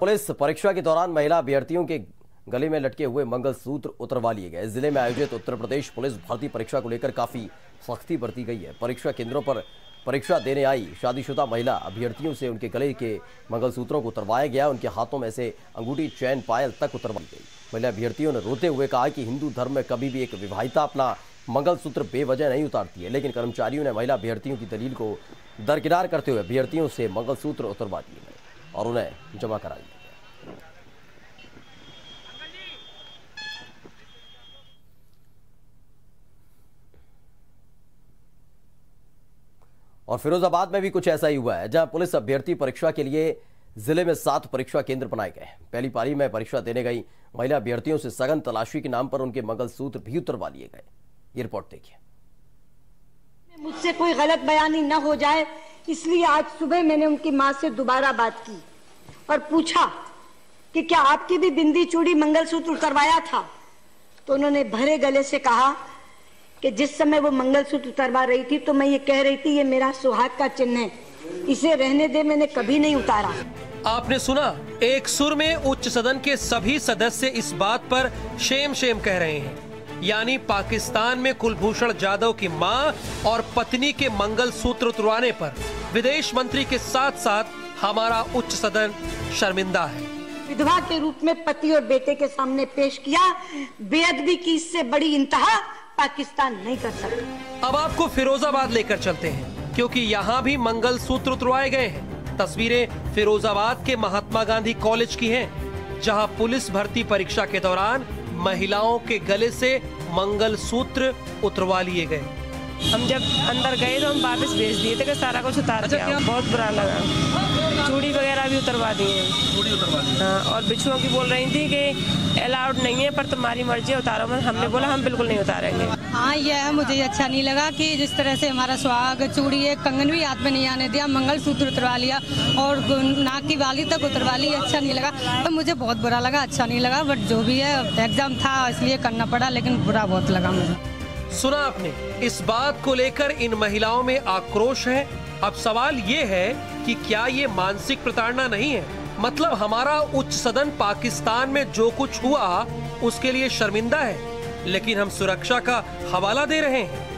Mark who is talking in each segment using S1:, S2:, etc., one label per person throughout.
S1: Police परीक्षा के दौरान महिला अभ्यर्थियों के गले में लटके हुए मंगलसूत्र उतरवा लिए गए। ज़िले में आयोजित उत्तर प्रदेश पुलिस भर्ती परीक्षा को लेकर काफ़ी सख्ती बरती गई है। परीक्षा केंद्रों पर परीक्षा देने आई शादीशुदा महिला अभ्यर्थियों से उनके गले के मंगलसूत्रों को उतरवाया गया। उनके हाथों में से अंगूठी, चैन, पायल तक उतरवाई गई। महिला अभ्यर्थियों ने रोते हुए कहा कि हिंदू धर्म में कभी भी एक विवाहिता अपना मंगलसूत्र बेवजह नहीं उतारती है, लेकिन कर्मचारियों ने महिला अभ्यर्थियों की दलील को दरकिनार करते हुए अभ्यर्थियों से मंगलसूत्र उतरवा दिए। और उन्हें जमा करा दिया और फिरोजाबाद में भी कुछ ऐसा ही हुआ है, जहाँ पुलिस अभ्यर्थी परीक्षा के लिए ज़िले में सात परीक्षा केंद्र बनाए गए पहली पारी में परीक्षा देने गई महिला अभ्यर्थियों से सघन तलाशी के नाम पर उनके मंगलसूत्र भी उतरवा लिए गए। ये रिपोर्ट देखिए।
S2: मुझसे कोई गलत बयानी न हो जाए, इसलिए आज सुबह मैंने उनकी माँ से दोबारा बात की। और पूछा कि क्या आपकी भी बिंदी चूड़ी मंगलसूत्र उतरवाया था? तो उन्होंने भरे गले से कहा कि जिस समय वो मंगलसूत्र उतरवा रही थी तो मैं ये कह रही थी, ये मेरा सुहाग का चिन्ह है। इसे रहने दे, मैंने कभी नहीं उतारा।
S3: आपने सुना, एक सुर में उच्च सदन के सभी सदस्य इस बात पर शेम शेम कह रहे हैं। यानी पाकिस्तान में कुलभूषण जाधव की माँ और पत्नी के मंगल सूत्र उतरवाने पर, विदेश मंत्री के साथ साथ हमारा उच्च सदन शर्मिंदा है।
S2: विधवा के रूप में पति और बेटे के सामने पेश किया बेअदबी की इससे बड़ी इंतहा पाकिस्तान नहीं कर सकता।
S3: अब आपको फिरोजाबाद लेकर चलते हैं क्योंकि यहाँ भी मंगल सूत्र उतरवाए गए हैं। तस्वीरें फिरोजाबाद के महात्मा गांधी कॉलेज की हैं जहाँ पुलिस भर्ती परीक्षा के दौरान महिलाओं के गले से मंगल सूत्र उतरवा लिए गए।
S4: हम जब अंदर गए तो हम वापस भेज दिए थे कि सारा कुछ उतार
S3: अच्छा,
S4: दिया। बहुत बुरा लगा। उतरवा दी है
S3: चूड़ी उतरवा दी।
S4: हाँ और बिच्छुओं की बोल रही थी कि अलाउड नहीं है पर तुम्हारी मर्ज़ी है उतारो। मैं हमने बोला हम बिल्कुल नहीं उतारेंगे।
S5: हाँ यह मुझे अच्छा नहीं लगा कि जिस तरह से हमारा सुहाग चूड़ी एक कंगन भी हाथ में नहीं आने दिया मंगल सूत्र उतरवा लिया और नाक की वाली तक उतरवा ली अच्छा नहीं लगा। तो मुझे बहुत बुरा लगा अच्छा नहीं लगा बट जो भी है एग्ज़ाम था इसलिए करना पड़ा लेकिन बुरा बहुत लगा मुझे।
S3: सुना आपने, इस बात को लेकर इन महिलाओं में आक्रोश है। अब सवाल ये है कि क्या ये मानसिक प्रताड़ना नहीं है? मतलब हमारा उच्च सदन पाकिस्तान में जो कुछ हुआ, उसके लिए शर्मिंदा है। लेकिन हम सुरक्षा का हवाला दे रहे हैं।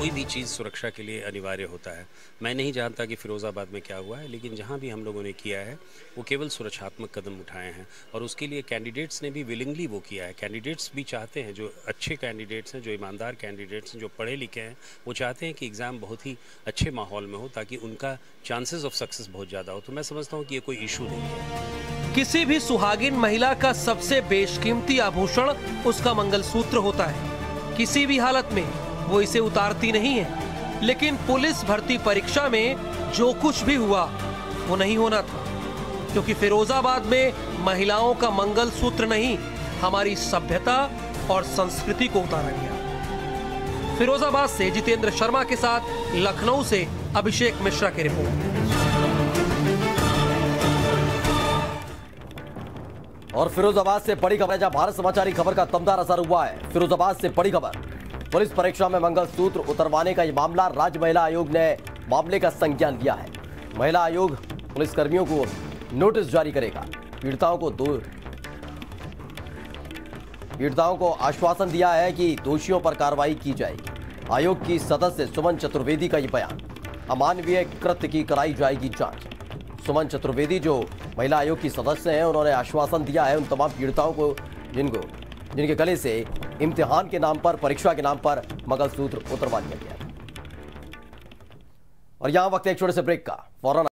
S6: कोई भी चीज़ सुरक्षा के लिए अनिवार्य होता है। मैं नहीं जानता कि फिरोज़ाबाद में क्या हुआ है, लेकिन जहाँ भी हम लोगों ने किया है, वो केवल सुरक्षात्मक कदम उठाए हैं और उसके लिए कैंडिडेट्स ने भी विलिंगली वो किया है। कैंडिडेट्स भी चाहते हैं, जो अच्छे कैंडिडेट्स हैं, जो ईमानदार कैंडिडेट्स हैं, जो पढ़े लिखे हैं, वो चाहते हैं कि एग्ज़ाम बहुत ही अच्छे माहौल में हो ताकि उनका चांसेस ऑफ़ सक्सेस बहुत ज़्यादा हो। तो मैं समझता हूँ कि ये कोई इशू नहीं है।
S3: किसी भी सुहागिन महिला का सबसे बेशकीमती आभूषण उसका मंगलसूत्र होता है। किसी भी हालत में वो इसे उतारती नहीं है। लेकिन पुलिस भर्ती परीक्षा में जो कुछ भी हुआ, वो नहीं होना था। क्योंकि फिरोजाबाद में महिलाओं का मंगल सूत्र नहीं, हमारी सभ्यता और संस्कृति को उतारा गया। फिरोजाबाद से जितेंद्र शर्मा के साथ लखनऊ से अभिषेक मिश्रा की रिपोर्ट।
S1: और फिरोजाबाद से बड़ी खबर जहाँ भारत समाचार की खबर का दमदार असर हुआ है। फिरोजाबाद से बड़ी खबर। पुलिस परीक्षा में मंगलसूत्र उतरवाने का यह मामला राज्य महिला आयोग ने मामले का संज्ञान लिया है। महिला आयोग पुलिस कर्मियों को नोटिस जारी करेगा। पीड़िताओं को दो पीड़िताओं को आश्वासन दिया है कि दोषियों पर कार्रवाई की जाएगी। आयोग की सदस्य सुमन चतुर्वेदी का यह बयान। अमानवीय कृत्य की कराई जाएगी जाँच। सुमन चतुर्वेदी जो महिला आयोग की सदस्य हैं, उन्होंने आश्वासन दिया है उन तमाम पीड़िताओं को। जिनको जिनके गले से इम्तिहान के नाम पर, परीक्षा के नाम पर मंगलसूत्र उतरवा दिया गया। और यहाँ वक्त एक छोटे से ब्रेक का। फ़ौरन